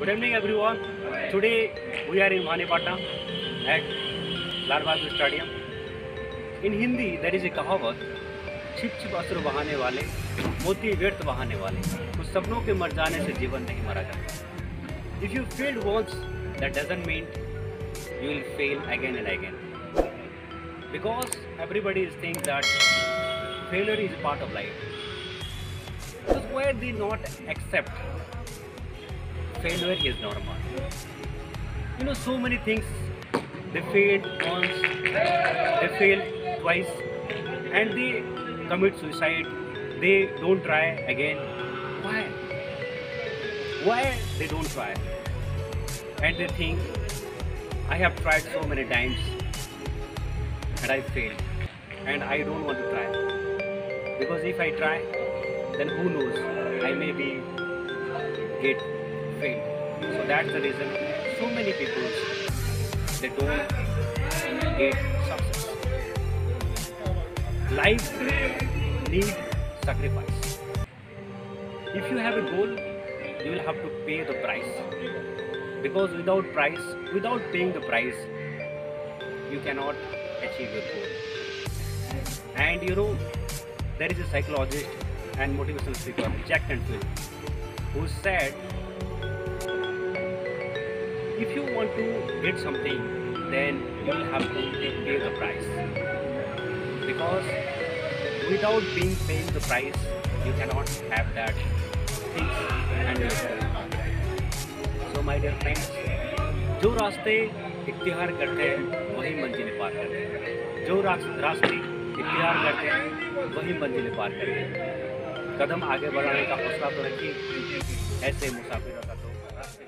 Good evening everyone. Today, we are in Bhanipatna at Lal Bahadur stadium in Hindi there is a कहावत छिप छिप अश्रु बहाने वाले, मोती व्यर्थ बहाने वाले, कुछ सपनों के मर जाने से जीवन नहीं मरा जाता। If you fail once that doesn't mean you will fail again and again because everybody is think that failure is part of life where they not accept failure is normal. You know, so many things they failed once, they failed twice, and they commit suicide. They don't try again. Why? Why they don't try? And they think, I have tried so many times and I failed, and I don't want to try because if I try, then who knows? I may be get So that's the reason so many people they don't get success. Life need sacrifice. If you have a goal, you will have to pay the price. Because without price, without paying the price, you cannot achieve your goal. And you know, there is a psychologist and motivational speaker, Jack Canfield, who said if you want to get something, then you will have to pay the price. Because without being paying the price, you cannot have that things and. So my dear friends, जो रास्ते इख्तियार करते हैं वही मंजिलें पार करते हैं जो रास- रास्ते इख्तियार करते हैं वही मंजिलें पार करते हैं कदम आगे बढ़ाने का हौसला तो रखिए ऐसे मुसाफिरों का तो रास्ते